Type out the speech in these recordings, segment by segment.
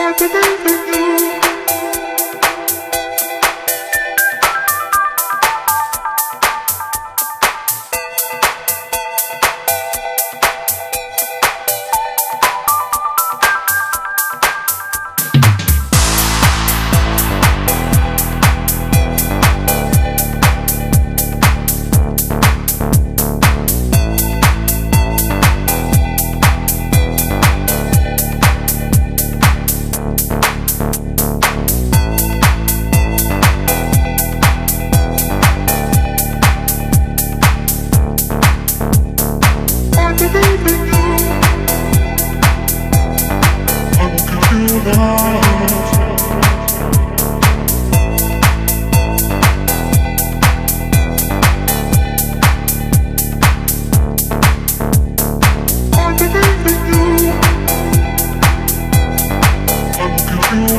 Saturday.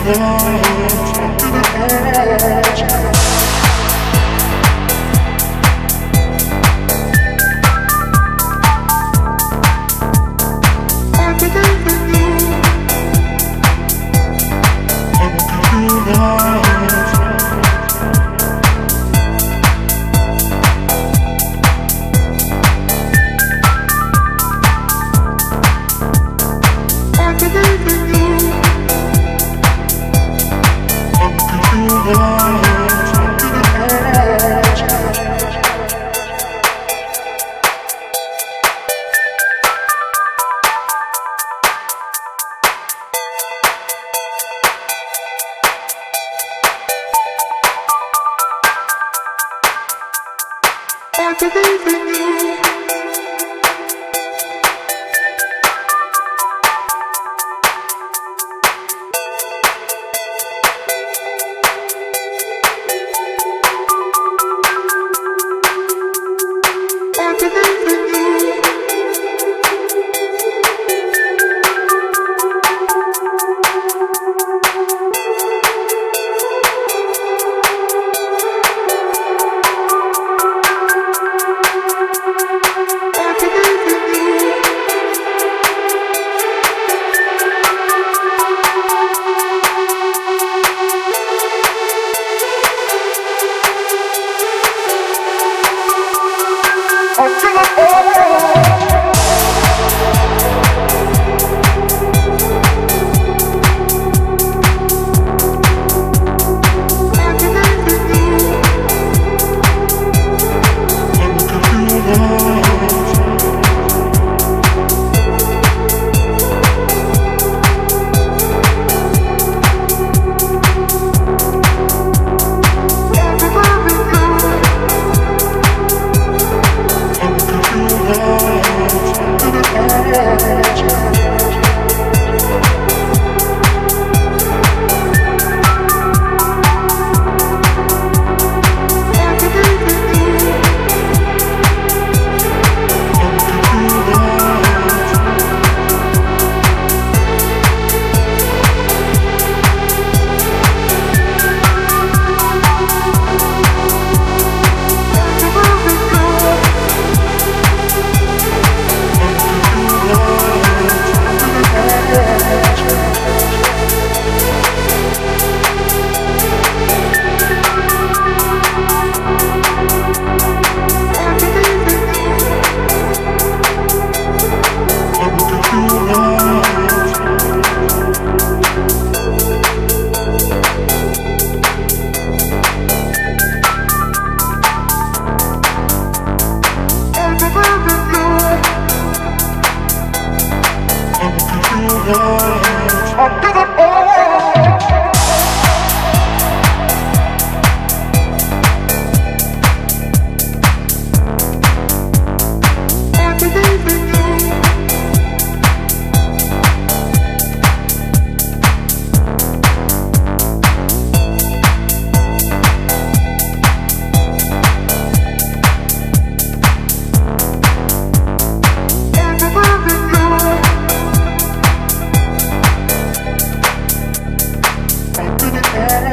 much, did it much. to leave you. Touching the ball. Oh.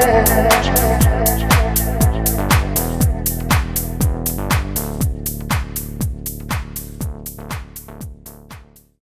yeah.